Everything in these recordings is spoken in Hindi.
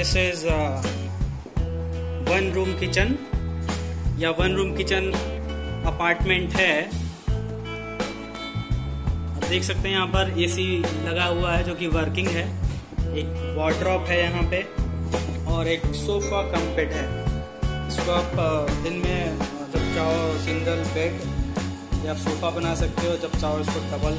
This is one room kitchen या वन रूम किचन अपार्टमेंट है। आप देख सकते हैं यहाँ पर एसी लगा हुआ है जो कि वर्किंग है। एक वार्ड्रॉप है यहाँ पे और एक सोफा कम बेड है। इसको आप दिन में जब चाहो सिंगल बेड या सोफा बना सकते हो, जब चाहो इसको डबल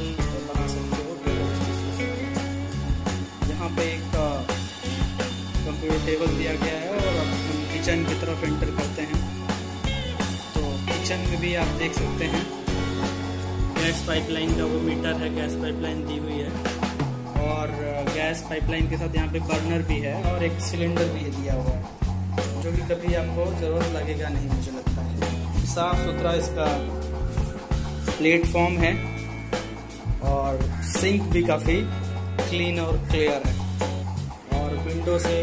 कंप्यूटर टेबल दिया गया है और अब हम किचन की तरफ़ एंटर करते हैं। तो किचन में भी आप देख सकते हैं। गैस पाइपलाइन का वो मीटर है, गैस पाइपलाइन दी हुई है। और गैस पाइपलाइन के साथ यहाँ पे बर्नर भी है और एक सिलेंडर भी दिया हुआ है, जो कि कभी आपको ज़रूरत लगेगा नहीं, मुझे लगता है। साफ़ सुथरा इसका प्लेटफॉर्म है और सिंक भी काफ़ी क्लीन और क्लियर है। और विंडो से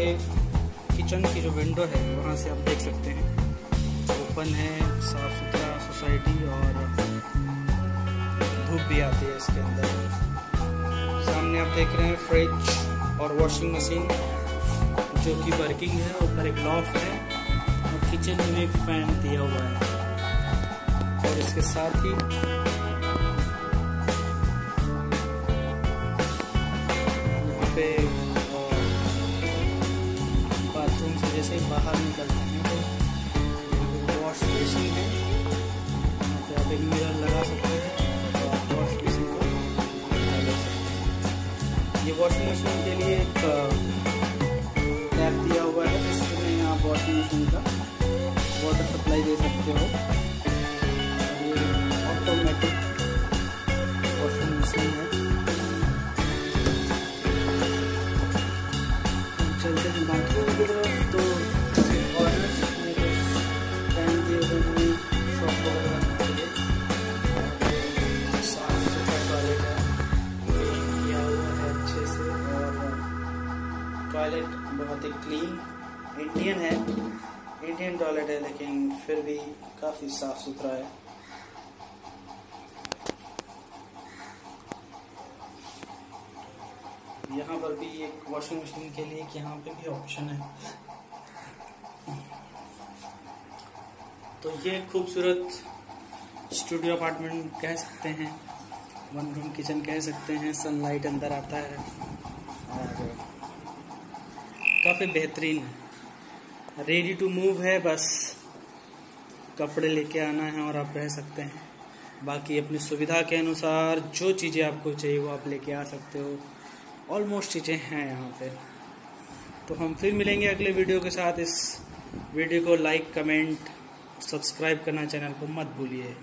किचन की जो विंडो है, वहाँ से आप देख सकते हैं। ओपन है, साफ़ सुथरा सोसाइटी और धूप भी आती है इसके अंदर। सामने आप देख रहे हैं फ्रिज और वॉशिंग मशीन जो कि वर्किंग है, ऊपर एक लॉफ है और किचन में एक फ़ैन दिया हुआ है। और इसके साथ ही यहाँ पे जैसे ही बाहर निकलते हैं। तो वॉश बेसिन है। पे आप एक मिरर लगा सकते हैं। तो आप वॉश बेसिन को लगा सकते हैं। ये वॉशिंग मशीन के लिए एक टैप दिया हुआ है। जिसमें आप वॉशिंग मशीन का वाटर सप्लाई दे सकते हो। ये ऑटोमेटिक वॉशिंग मशीन है। टॉयलेट बहुत ही क्लीन इंडियन है। इंडियन टॉयलेट है, लेकिन फिर भी काफ़ी साफ़ सुथरा है। यहाँ पर भी एक वॉशिंग मशीन के लिए यहाँ पे भी ऑप्शन है। तो ये खूबसूरत स्टूडियो अपार्टमेंट कह सकते हैं। वन रूम किचन कह सकते हैं। सनलाइट अंदर आता है। काफ़ी बेहतरीन। है रेडी टू मूव है, बस। कपड़े लेके आना है और आप रह सकते हैं। बाकी अपनी सुविधा के अनुसार जो चीज़ें आपको चाहिए वो आप लेके आ सकते हो। ऑलमोस्ट चीज़ें हैं यहाँ पे। तो हम फिर मिलेंगे अगले वीडियो के साथ। इस वीडियो को लाइक कमेंट सब्सक्राइब करना चैनल को मत भूलिए।